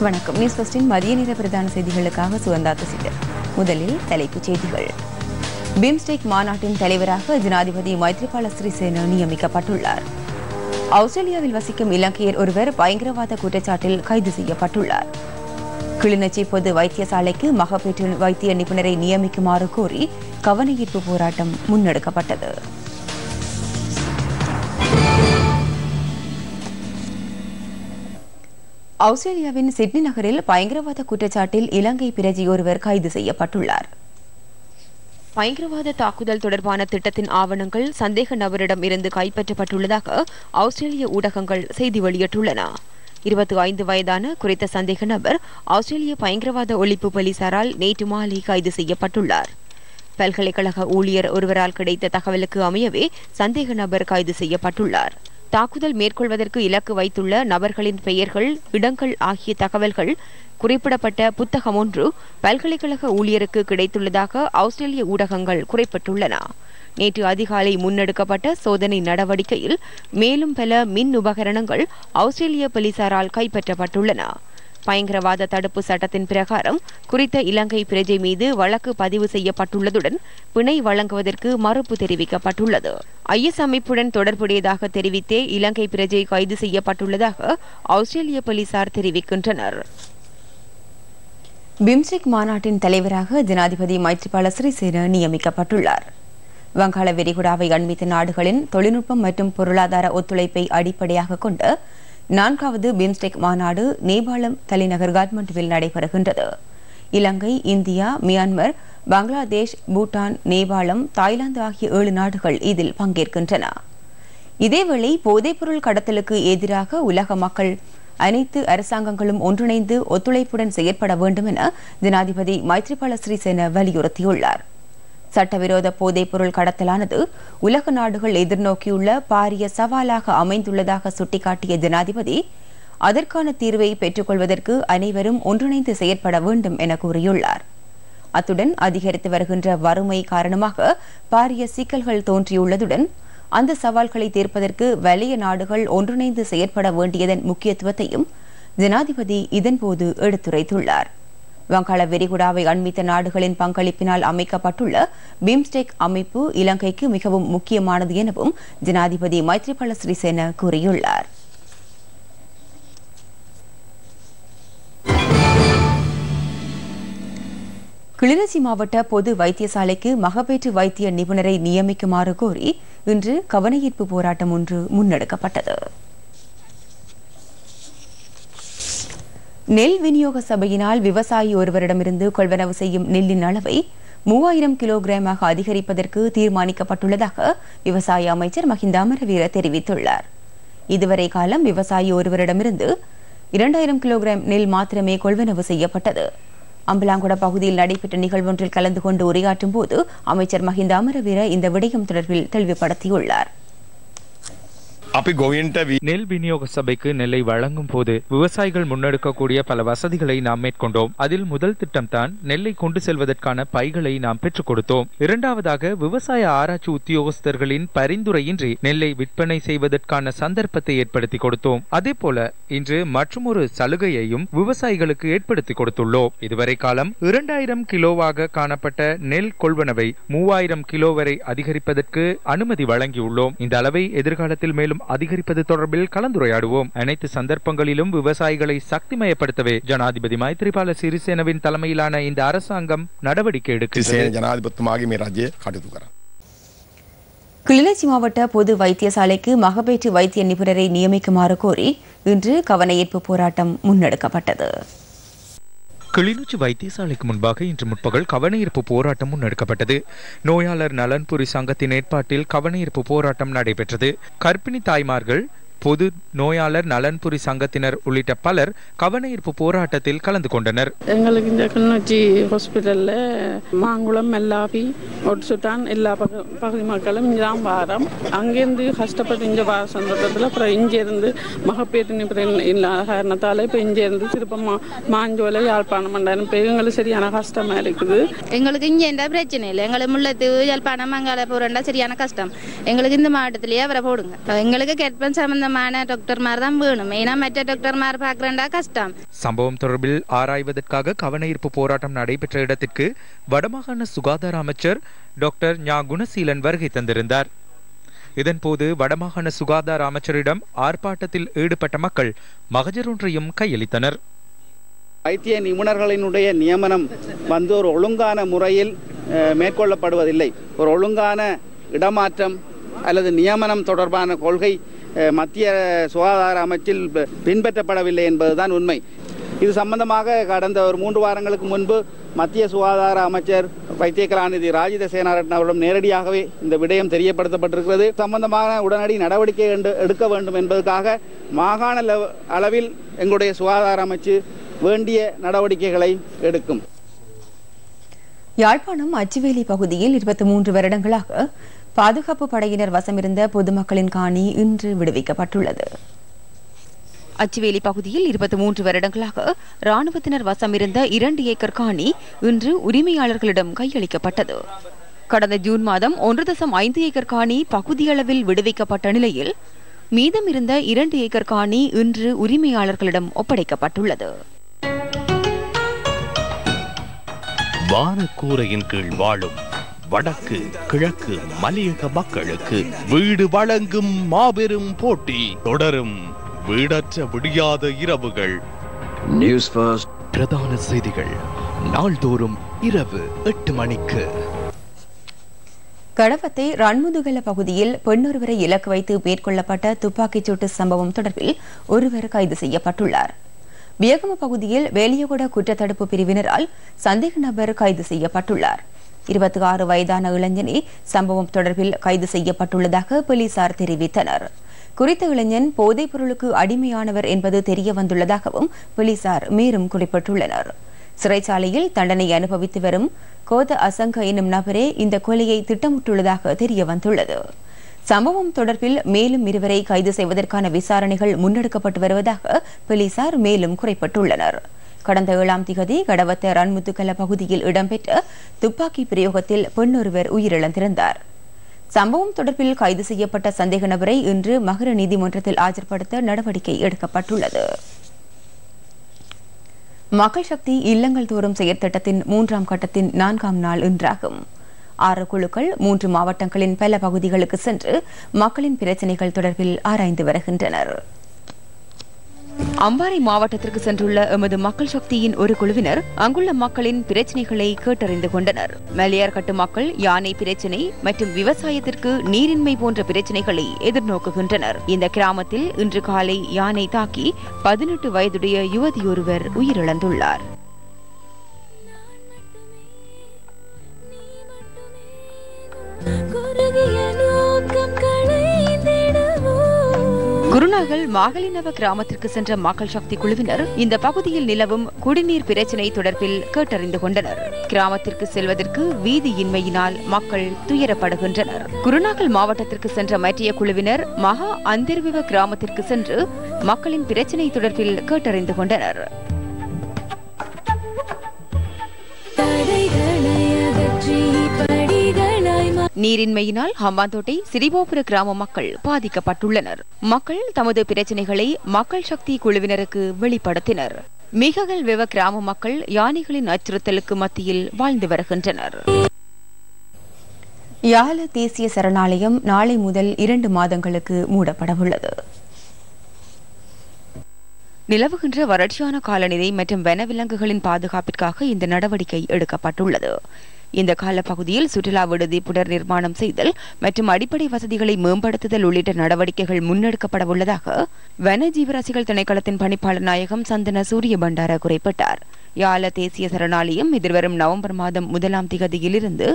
வணக்கம். நியூஸ் ஃபஸ்டின் மதிய நேர பிரதான செய்திகளுக்காக சுகந்தா தசிதர். முதலில் தலைப்புச் செய்திகள். பிம்ஸ்டெக் மாநாட்டின் தலைவராக ஜனாதிபதி மைத்ரிபால சிறிசேன நியமிக்கப்பட்டுள்ளார். ஆஸ்திரேலியாவில் வசிக்கும் இலங்கையர் ஒருவர் பயங்கரவாத குற்றச்சாட்டில் கைது செய்யப்பட்டுள்ளார். கிளிநொச்சி பொது வைத்தியசாலைக்கு மகப்பேற்று வைத்திய நிபுணரை நியமிக்குமாறு கோரி கவனஈர்ப்பு போராட்டம் முன்னெடுக்கப்பட்டது. ஆஸ்திரேலியாவின் சிட்னி நகரில் பயங்கரவாத குற்றச்சாட்டில் இலங்கை பிரஜை ஒருவர் கைது செய்யப்பட்டுள்ளார். பயங்கரவாத தாக்குதல் தொடர்பான திட்டத்தின் ஆவணங்கள் சந்தேக நபரிடம் இருந்து கைப்பற்றப்பட்டுள்ளதாக ஆஸ்திரேலிய ஊடகங்கள் செய்தி வெளியிட்டுள்ளன. இருபத்தி ஐந்து வயதான குறித்த சந்தேக நபர் ஆஸ்திரேலிய பயங்கரவாத ஒழிப்பு போலீசாரால் நேற்று மாலை கைது செய்யப்பட்டுள்ளார். பல்கலைக்கழக ஊழியர் ஒருவரால் கிடைத்த தகவலுக்கு அமையவே சந்தேக நபர் கைது செய்யப்பட்டுள்ளார். தாக்குதல் மேற்கொள்வதற்கு இலக்கு வைத்துள்ள நபர்களின் பெயர்கள் இடங்கள் ஆகிய தகவல்கள் குறிப்பிடப்பட்ட புத்தகம் ஒன்று பல்கலைக்கழக ஊழியருக்கு கிடைத்துள்ளதாக ஆஸ்திரேலிய ஊடகங்கள் குறிப்பிட்டுள்ளன. நேற்று அதிகாலை முன்னெடுக்கப்பட்ட சோதனை நடவடிக்கையில் மேலும் பல மின் உபகரணங்கள் ஆஸ்திரேலிய போலீசாரால் கைப்பற்றப்பட்டுள்ளன. பயங்கரவாத தடுப்பு சட்டத்தின் பிரகாரம் குறித்த இலங்கை பிரஜை மீது வழக்கு பதிவு செய்யப்பட்டுள்ளதுடன் பிணை வழங்குவதற்கு மறுப்பு தெரிவிக்கப்பட்டுள்ளது. ஐஎஸ் அமைப்புடன் தொடர்புடையதாக தெரிவித்தே இலங்கை பிரஜை கைது செய்யப்பட்டுள்ளதாக ஆஸ்திரேலிய போலீசார் தெரிவிக்கின்றனர். பிம்ஸ்டெக் மாநாட்டின் தலைவராக ஜனாதிபதி மைத்ரிபால சிறிசேன நியமிக்கப்பட்டுள்ளார். வங்காள விரிகுடாவை அண்மித்த நாடுகளின் தொழில்நுட்பம் மற்றும் பொருளாதார ஒத்துழைப்பை அடிப்படையாக கொண்டு நான்காவது பிம்ஸ்டெக் மாநாடு நேபாளம் தலைநகர் காட்மண்டுவில் நடைபெறுகின்றது. Ilangai India Myanmar Bangladesh Bhutan Nepal Thailand ஆகிய ஏழு நாடுகள் இதில் பங்கேற்கின்றன. இதேவேளை போதைப்பொருள் கடத்தலுக்கு எதிராக உலக மக்கள் அனைத்து அரசாங்கங்களும் ஒன்றிணைந்து ஒத்துழைப்புடன் செயற்பட வேண்டும் என ஜனாதிபதி மைத்ரிபால சிறிசேன வலியுறுத்தியுள்ளார். சட்டவிரோத போதைப்பொருள் கடத்தலானது உலக நாடுகள் எதிர்நோக்கியுள்ள பாரிய சவாலாக அமைந்துள்ளதாக சுட்டிக்காட்டிய ஜனாதிபதி அதற்கான தீர்வை பெற்றுக்கொள்வதற்கு அனைவரும் ஒன்றிணைந்து செயற்பட வேண்டும் என கூறியுள்ளார். அத்துடன் அதிகரித்து வருகின்ற வறுமை காரணமாக பாரிய சிக்கல்கள் தோன்றியுள்ளதுடன் அந்த சவால்களை தீர்ப்பதற்கு வலிய நாடுகள் ஒன்றிணைந்து செயற்பட வேண்டியதன் முக்கியத்துவத்தையும் ஜனாதிபதி இதன்போது எடுத்துரைத்துள்ளார். வங்காள விரிகுடாவை அண்மித்த நாடுகளின் பங்களிப்பினால் அமைக்கப்பட்டுள்ள பிம்ஸ்டெக் அமைப்பு இலங்கைக்கு மிகவும் முக்கியமானது எனவும் ஜனாதிபதி மைத்ரிபால சிறிசேன கூறியுள்ளார். கிளிநொச்சி மாவட்ட பொது வைத்தியசாலைக்கு மகப்பேற்று வைத்திய நிபுணரை நியமிக்குமாறு கோரி இன்று கவனஈர்ப்பு போராட்டம் ஒன்று முன்னெடுக்கப்பட்டது. நெல் விநியோக சபையினால் விவசாயி ஒருவரிடமிருந்து கொள்வனவு செய்யும் நெல்லின் அளவை மூவாயிரம் கிலோகிராமாக அதிகரிப்பதற்கு தீர்மானிக்கப்பட்டுள்ளதாக விவசாய அமைச்சர் மஹிந்த அமரவீர தெரிவித்துள்ளார். இதுவரை காலம் விவசாயி ஒருவரிடமிருந்து இரண்டாயிரம் கிலோகிராம் நெல் மாத்திரமே கொள்வனவு செய்யப்பட்டது. அம்பலாங்குட பகுதியில் நடைபெற்ற நிகழ்வொன்றில் கலந்து கொண்டு உரையாற்றும் போது அமைச்சர் மஹிந்த அமரவீர இந்த விடயம் தொடர்பில் தெளிவுபடுத்தியுள்ளார். අපි ගොවින්ට වී நெல் விநியோக சபைக்கு நெல்லை வழங்கும் போது விவசாயிகள் முன்னெடுக்கக்கூடிய பல வசதிகளை நாம் மேற்கொண்டோம் அதில் முதல் திட்டம் தான் நெல்லை கொண்டு செல்வதற்கான பைகளை நாம் பெற்றுக் கொடுத்தோம் இரண்டாவதாக விவசாய ஆராய்ச்சி உத்தியோகஸ்தர்களின் பரிந்துரையின்றி நெல்லை விற்பனை செய்வதற்கான சந்தர்ப்பத்தை ஏற்படுத்தி கொடுத்தோம் அதே போல இன்று மற்றொரு சலுகையையும் விவசாயிகளுக்கு ஏற்படுத்தி கொடுத்துள்ளோம் இதுவரை காலம் இரண்டாயிரம் கிலோவாக காணப்பட்ட நெல் கொள்வனவை மூவாயிரம் கிலோ வரை அதிகரிப்பதற்கு அனுமதி வழங்கியுள்ளோம் இந்த அளவை எதிர்காலத்தில் மேலும் அதிகரிப்பது தொடர்பில் கலந்துரையாடுவோம். அனைத்து சந்தர்ப்பங்களிலும் விவசாயிகளை சக்திமயப்படுத்தவே ஜனாதிபதி மைத்ரிபால சிறிசேனவின் தலைமையிலான இந்த அரசாங்கம் நடவடிக்கை எடுக்கிறது ஜனாதிபதி மே ராஜ்ய கிளிநொச்சி மாவட்ட பொது வைத்தியசாலைக்கு மகப்பேற்று வைத்திய நிபுணரை நியமிக்குமாறு கோரி இன்று கவனஈர்ப்பு போராட்டம் முன்னெடுக்கப்பட்டது. கிளிநொச்சி வைத்தியசாலைக்கு முன்பாக இன்று முற்பகல் கவனஈர்ப்பு போராட்டம் முன்னெடுக்கப்பட்டது. நோயாளர் நலன்புரி சங்கத்தின் ஏற்பாட்டில் கவனஈர்ப்பு போராட்டம் நடைபெற்றது. கர்ப்பிணி தாய்மார்கள் பொது நோயாளர் நலன்புரி சங்கத்தினர் உள்ளிட்ட பலர் கவனஈர்ப்பு போராட்டத்தில் கலந்து கொண்டனர். எங்களுக்கு இந்த கிளிநொச்சி ஹாஸ்பிட்டலில் மாங்குளம் மெல்லாபி ஒட்சுட்டான் எல்லா பகு பகுதி மக்களும் இங்கே தான் வாரம். அங்கேருந்து கஷ்டப்பட்டு இங்கே வர சந்தர்ப்பத்தில் அப்புறம் இங்கேருந்து மகப்பேற்று நிபுணர் இல்லாத காரணத்தால் இப்போ இங்கேருந்து திரும்ப மா மாஞ்சோலை யாழ்ப்பாணம் மண்டாயிரம் இப்போ எங்களுக்கு சரியான கஷ்டமாக இருக்குது. எங்களுக்கு இங்கே எந்த பிரச்சனை இல்லை. எங்களுக்கு முள்ளத்து யாழ்ப்பாணம் அங்கால போகிறண்டா சரியான கஷ்டம். எங்களுக்கு இந்த மாவட்டத்திலேயே அவரை போடுங்க. எங்களுக்கு கெட்பன் சம்பந்தமான சம்பந்தமான டாக்டர்மார் தான் வேணும் ஏன்னா மற்ற டாக்டர்மார் பார்க்குறேன்டா கஷ்டம் சம்பவம் தொடர்பில் ஆராய்வதற்காக கவனஈர்ப்பு போராட்டம் நடைபெற்ற இடத்திற்கு வடமாகாண சுகாதார அமைச்சர் டாக்டர் ஞா குணசீலன் வருகை தந்திருந்தார் இதன்போது வடமாகாண சுகாதார அமைச்சரிடம் ஆர்ப்பாட்டத்தில் ஈடுபட்ட மக்கள் மகஜர் ஒன்றையும் கையளித்தனர் வைத்திய நிபுணர்களினுடைய நியமனம் வந்து ஒரு ஒழுங்கான முறையில் மேற்கொள்ளப்படுவதில்லை ஒரு ஒழுங்கான இடமாற்றம் அல்லது நியமனம் தொடர்பான கொள்கை மத்திய சுகாதார அமைச்சில் பின்பற்றப்படவில்லை என்பதுதான் உண்மை. இது சம்பந்தமாக கடந்த ஒரு மூன்று வாரங்களுக்கு முன்பு மத்திய சுகாதார அமைச்சர் வைத்திய கலாநிதி ராஜித சேனாரட்ன அவரிடம் நேரடியாகவே இந்த விடயம் தெரியப்படுத்தப்பட்டிருக்கிறது. சம்பந்தமான உடனடி நடவடிக்கை எடுக்க வேண்டும் என்பதற்காக மாகாண லெவ- அளவில் எங்களுடைய சுகாதார அமைச்சு வேண்டிய நடவடிக்கைகளை எடுக்கும். யாழ்ப்பாணம் அச்சுவேலி பகுதியில் இருபத்தி மூன்று வருடங்களாக பாதுகாப்பு படையினர் வசமிருந்த பொதுமக்களின் காணி இன்று விடுவிக்கப்பட்டுள்ளது. அச்சுவேலி பகுதியில் இருபத்தி மூன்று வருடங்களாக ராணுவத்தினர் வசமிருந்த இரண்டு ஏக்கர் காணி இன்று உரிமையாளர்களிடம் கையளிக்கப்பட்டது. கடந்த ஜூன் மாதம் ஒன்று தசம் ஐந்து ஏக்கர் காணி பகுதியளவில் விடுவிக்கப்பட்ட நிலையில் மீதம் இருந்த இரண்டு ஏக்கர் காணி இன்று உரிமையாளர்களிடம் ஒப்படைக்கப்பட்டுள்ளது. வானக்கூரையின் கீழ் வாழும் வடக்கு கிழக்கு மலையக மக்களுக்கு வீடு வழங்கும் மாபெரும் போட்டி தொடரும். வீடற்ற விடியாத இரவுகள். நியூஸ் ஃபர்ஸ்ட் பிரதான செய்திகள். நாள்தோறும் இரவு எட்டு மணிக்கு. கடவத்தை ரன்முதுகல பகுதியில் பெண்ணொருவரை இலக்கு வைத்து மேற்கொள்ளப்பட்ட துப்பாக்கிச் சூட்டு சம்பவம் தொடர்பில் ஒருவர் கைது செய்யப்பட்டுள்ளார். வியகம பகுதியில் வேலியகுட குற்றத்தடுப்பு பிரிவினரால் சந்தேக நபர் கைது செய்யப்பட்டுள்ளார். இருபத்தி ஆறு வயதான இளைஞனே சம்பவம் தொடர்பில் கைது செய்யப்பட்டுள்ளதாக போலீசார் தெரிவித்தனர். குறித்த இளைஞன் போதைப் பொருளுக்கு அடிமையானவர் என்பது தெரிய வந்துள்ளதாகவும் போலீசார் மேலும் குறிப்பிட்டுள்ளனர். சிறைச்சாலையில் தண்டனை அனுபவித்து வரும் கோத அசங்க என்னும் நபரே இந்த கொலையை திட்டமிட்டுள்ளதாக தெரிய வந்துள்ளது சம்பவம் தொடர்பில் மேலும் இருவரை கைது செய்வதற்கான விசாரணைகள் முன்னெடுக்கப்பட்டு வருவதாக போலீசார் மேலும் குறிப்பிட்டுள்ளனர். கடந்த ஏழாம் திகதி கடவத்த ரன்முத்துக்கல பகுதியில் இடம்பெற்ற துப்பாக்கி பிரயோகத்தில் பெண்ணொருவர் உயிரிழந்திருந்தார். சம்பவம் தொடர்பில் கைது செய்யப்பட்ட சந்தேக நபரை இன்று மகர நீதிமன்றத்தில் ஆஜர்படுத்த நடவடிக்கை எடுக்கப்பட்டுள்ளது. மக்கள் சக்தி இல்லங்கள் தோறும் செயற்திட்டத்தின் மூன்றாம் கட்டத்தின் நான்காம் நாள் இன்றாகும். ஆறு குழுக்கள் மூன்று மாவட்டங்களின் பல பகுதிகளுக்கு சென்று மக்களின் பிரச்சினைகள் தொடர்பில் ஆராய்ந்து வருகின்றனர். அம்பாறை மாவட்டத்திற்கு சென்றுள்ள எமது மக்கள் சக்தியின் ஒரு குழுவினர் அங்குள்ள மக்களின் பிரச்சினைகளை கேட்டறிந்து கொண்டனர். மலையார்கட்டு மக்கள் யானை பிரச்சினை மற்றும் விவசாயத்திற்கு நீரின்மை போன்ற பிரச்சினைகளை எதிர்நோக்குகின்றனர். இந்த கிராமத்தில் இன்று காலை யானை தாக்கி பதினெட்டு வயதுடைய யுவதியொருவர் உயிரிழந்துள்ளார். குருநாகல் மாகலினவ கிராமத்திற்கு சென்ற மக்கள் சக்தி குழுவினர் இந்த பகுதியில் நிலவும் குடிநீர் பிரச்சினை தொடர்பில் கேட்டறிந்து கொண்டனர். கிராமத்திற்கு செல்வதற்கு வீதியின்மையினால் மக்கள் துயரப்படுகின்றனர். குருநாகல் மாவட்டத்திற்கு சென்ற மற்றைய குழுவினர் மகா அந்தர்விவ கிராமத்திற்கு சென்று மக்களின் பிரச்சினை தொடர்பில் கேட்டறிந்து கொண்டனர். நீரின்மையினால் ஹம்பாந்தோட்டை சிறிபோபுர கிராம மக்கள் பாதிக்கப்பட்டுள்ளனர். மக்கள் தமது பிரச்சினைகளை மக்கள் சக்தி குழுவினருக்கு வெளிப்படுத்தினர். மிககள் வெவ கிராம மக்கள் யானைகளின் அச்சுறுத்தலுக்கு மத்தியில் வாழ்ந்து வருகின்றனர். யாழ தேசிய சரணாலயம் நாளை முதல் இரண்டு மாதங்களுக்கு மூடப்படவுள்ளது. நிலவுகின்ற வறட்சியான காலநிலை மற்றும் வனவிலங்குகளின் பாதுகாப்பிற்காக இந்த நடவடிக்கை எடுக்கப்பட்டுள்ளது. இந்த காலப்பகுதியில் சுற்றுலா விடுதி புனர் நிர்மாணம் செய்தல் மற்றும் அடிப்படை வசதிகளை மேம்படுத்துதல் உள்ளிட்ட நடவடிக்கைகள் முன்னெடுக்கப்பட உள்ளதாக வன ஜீவராசிகள் திணைக்களத்தின் பணிப்பாளர் நாயகம் சந்தன சூரிய பண்டார குறிப்பிட்டார். யாழ தேசிய சரணாலயம் எதிர்வரும் நவம்பர் மாதம் முதலாம் திகதியிலிருந்து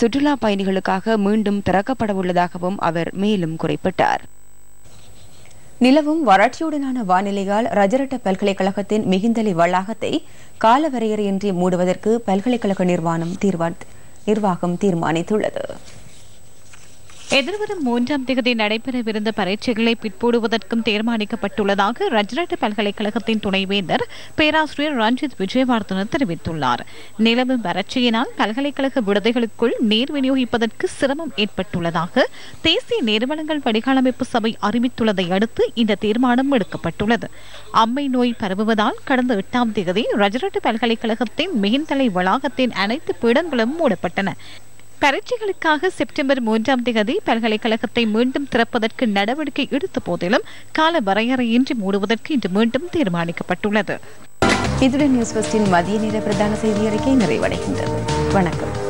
சுற்றுலா பயணிகளுக்காக மீண்டும் திறக்கப்பட உள்ளதாகவும் அவர் மேலும் குறிப்பிட்டார். நிலவும் வறட்சியுடனான வானிலையால் ரஜரட்ட பல்கலைக்கழகத்தின் மிகுந்தலை வளாகத்தை காலவரையறையின்றி மூடுவதற்கு பல்கலைக்கழக நிர்வாணம் தீர்வா நிர்வாகம் தீர்மானித்துள்ளது. எதிர்வரும் மூன்றாம் தேதி நடைபெறவிருந்த பரீட்சைகளை பிற்போடுவதற்கும் தீர்மானிக்கப்பட்டுள்ளதாக ரஜ்ரட் பல்கலைக்கழகத்தின் துணைவேந்தர் பேராசிரியர் ரஞ்சித் விஜயவர்தன தெரிவித்துள்ளார். நிலவும் வறட்சியினால் பல்கலைக்கழக விடுதிகளுக்குள் நீர் விநியோகிப்பதற்கு சிரமம் ஏற்பட்டுள்ளதாக தேசிய நிறுவனங்கள் வடிகாலமைப்பு சபை அறிவித்துள்ளதை அடுத்து இந்த தீர்மானம் எடுக்கப்பட்டுள்ளது. அம்மை நோய் பரவுவதால் கடந்த எட்டாம் தேதி ரஜ்ரட் பல்கலைக்கழகத்தின் மிகுந்தலை வளாகத்தின் அனைத்து பீடங்களும் மூடப்பட்டன. பரீட்சைகளுக்காக செப்டம்பர் மூன்றாம் தேதி பல்கலைக்கழகத்தை மீண்டும் திறப்பதற்கு நடவடிக்கை எடுத்த போதிலும் கால வரையறையின்றி மூடுவதற்கு இன்று மீண்டும் தீர்மானிக்கப்பட்டுள்ளது. இதுடன் நியூஸ் மதிய நேர பிரதான செய்தி அறிக்கை நிறைவடைகின்றது. வணக்கம்.